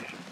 gracias.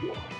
Yeah.